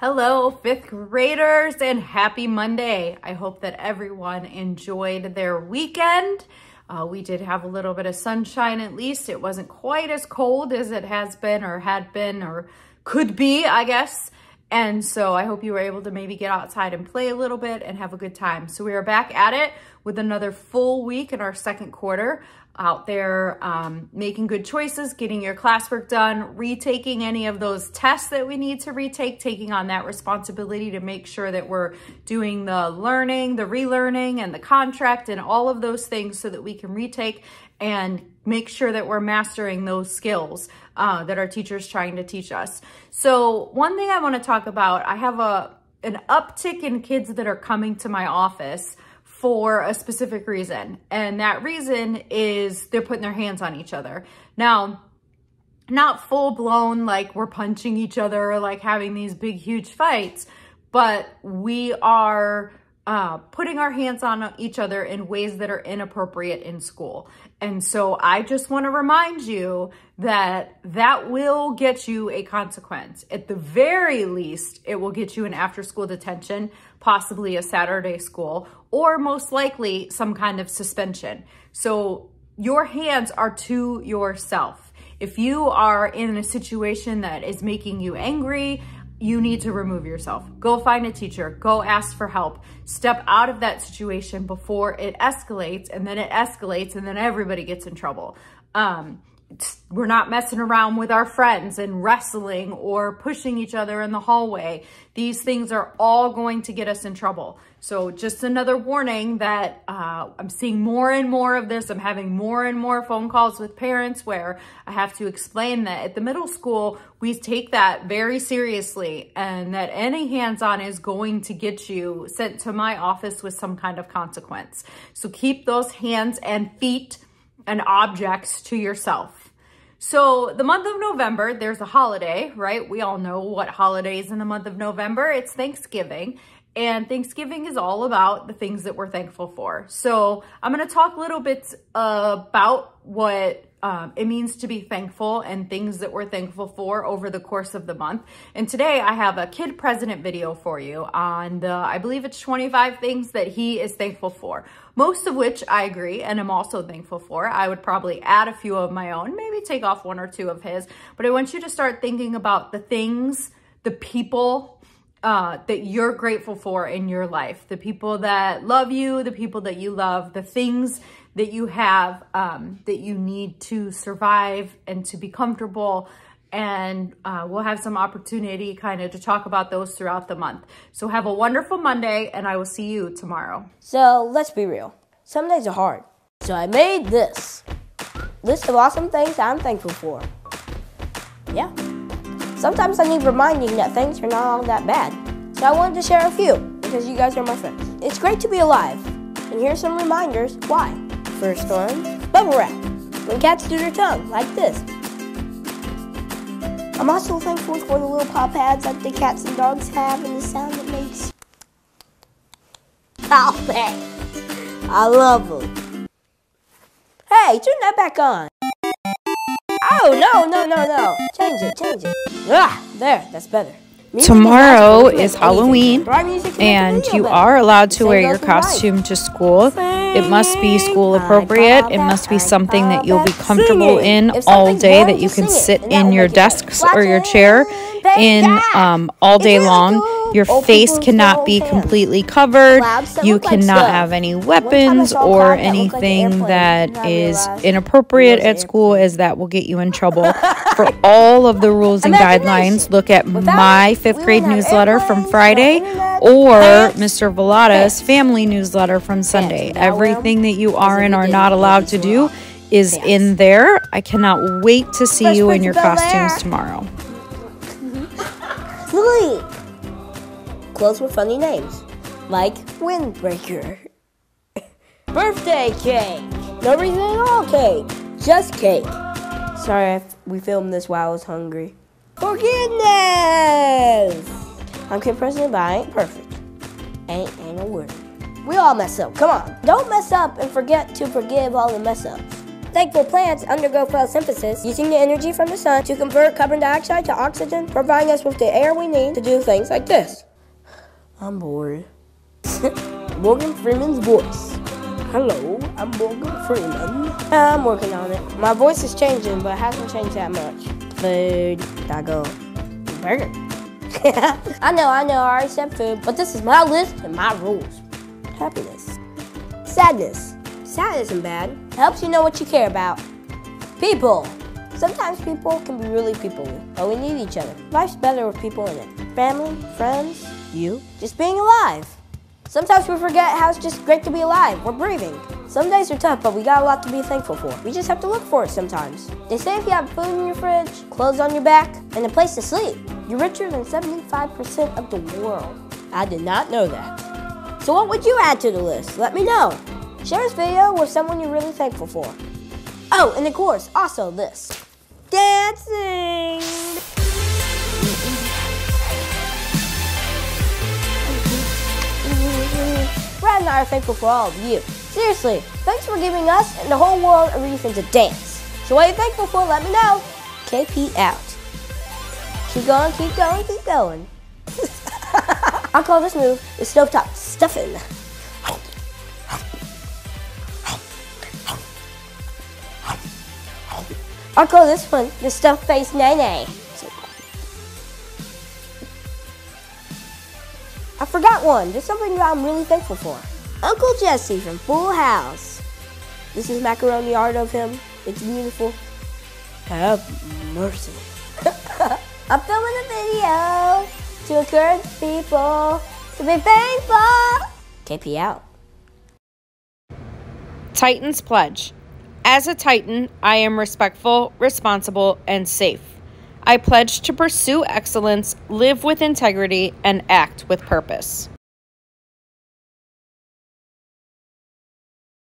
Hello, fifth graders, and happy Monday. I hope that everyone enjoyed their weekend. Uh, we did have a little bit of sunshine at least. It wasn't quite as cold as it has been or had been or could be, I guess. And so I hope you were able to maybe get outside and play a little bit and have a good time. So we are back at it with another full week in our second quarter out there um, making good choices, getting your classwork done, retaking any of those tests that we need to retake, taking on that responsibility to make sure that we're doing the learning, the relearning, and the contract and all of those things so that we can retake and make sure that we're mastering those skills uh, that our teacher's trying to teach us. So one thing I want to talk about, I have a an uptick in kids that are coming to my office for a specific reason. And that reason is they're putting their hands on each other. Now, not full blown like we're punching each other or like having these big, huge fights, but we are uh, putting our hands on each other in ways that are inappropriate in school. And so I just want to remind you that that will get you a consequence. At the very least, it will get you an after school detention, possibly a Saturday school, or most likely some kind of suspension. So your hands are to yourself. If you are in a situation that is making you angry, you need to remove yourself. Go find a teacher, go ask for help. Step out of that situation before it escalates and then it escalates and then everybody gets in trouble. Um, we're not messing around with our friends and wrestling or pushing each other in the hallway. These things are all going to get us in trouble. So just another warning that uh, I'm seeing more and more of this. I'm having more and more phone calls with parents where I have to explain that at the middle school, we take that very seriously and that any hands-on is going to get you sent to my office with some kind of consequence. So keep those hands and feet and objects to yourself. So the month of November, there's a holiday, right? We all know what holidays in the month of November. It's Thanksgiving. And Thanksgiving is all about the things that we're thankful for. So I'm going to talk a little bit about what um, it means to be thankful and things that we're thankful for over the course of the month. And today I have a kid president video for you on the, I believe it's 25 things that he is thankful for. Most of which I agree and I'm also thankful for. I would probably add a few of my own, maybe take off one or two of his. But I want you to start thinking about the things, the people, uh, that you're grateful for in your life. The people that love you, the people that you love, the things that you have um, that you need to survive and to be comfortable. And uh, we'll have some opportunity kind of to talk about those throughout the month. So have a wonderful Monday and I will see you tomorrow. So let's be real. Some days are hard. So I made this list of awesome things I'm thankful for. Yeah. Sometimes I need reminding that things are not all that bad. So I wanted to share a few because you guys are my friends. It's great to be alive. And here's some reminders why. First one, bubble wrap. When cats do their tongue, like this. I'm also thankful for the little paw pads that the cats and dogs have and the sound it makes. Paw pads. I love them. Hey, turn that back on. Oh, no, no, no, no. Change it, change it. Ah, there, that's better. Tomorrow is Halloween, and you are allowed to wear your costume to school. It must be school appropriate. It must be something that you'll be comfortable in all day, that you can sit in your desks or your chair in um, all day long. Your face cannot be completely covered. You cannot have any weapons or anything that is inappropriate at school, as that will get you in trouble. For all of the rules and guidelines, look at my fifth grade newsletter from Friday or Mr. Velada's family newsletter from Sunday. Everything that you are and are not allowed to do is in there. I cannot wait to see you in your costumes tomorrow. Mm-hmm. Louis. Clothes with funny names, like Windbreaker. Birthday cake. No reason at all cake. Just cake. Sorry, we filmed this while I was hungry. Forgiveness. I'm President, but I ain't perfect. Ain't, ain't a word. We all mess up. Come on. Don't mess up and forget to forgive all the mess ups. Thankful plants undergo photosynthesis, using the energy from the sun to convert carbon dioxide to oxygen, providing us with the air we need to do things like this. I'm bored. Morgan Freeman's voice. Hello, I'm Morgan Freeman. Uh, I'm working on it. My voice is changing, but it hasn't changed that much. Food, taco, burger. I know, I know, I already said food, but this is my list and my rules. Happiness. Sadness. Sad isn't bad. It helps you know what you care about. People. Sometimes people can be really people, but we need each other. Life's better with people in it. Family, friends, you, just being alive. Sometimes we forget how it's just great to be alive. We're breathing. Some days are tough, but we got a lot to be thankful for. We just have to look for it sometimes. They say if you have food in your fridge, clothes on your back, and a place to sleep, you're richer than 75% of the world. I did not know that. So what would you add to the list? Let me know. Share this video with someone you're really thankful for. Oh, and of course, also this. Dancing! Are thankful for all of you. Seriously, thanks for giving us and the whole world a reason to dance. So what are you thankful for? Let me know. KP out. Keep going, keep going, keep going. I call this move the stovetop stuffing. I call this one the stuffed face nae nae. I forgot one. There's something that I'm really thankful for. Uncle Jesse from Full House. This is macaroni art of him. It's beautiful. Have mercy. I'm filming a video to encourage people to be thankful. KP out. Titans Pledge. As a Titan, I am respectful, responsible, and safe. I pledge to pursue excellence, live with integrity, and act with purpose.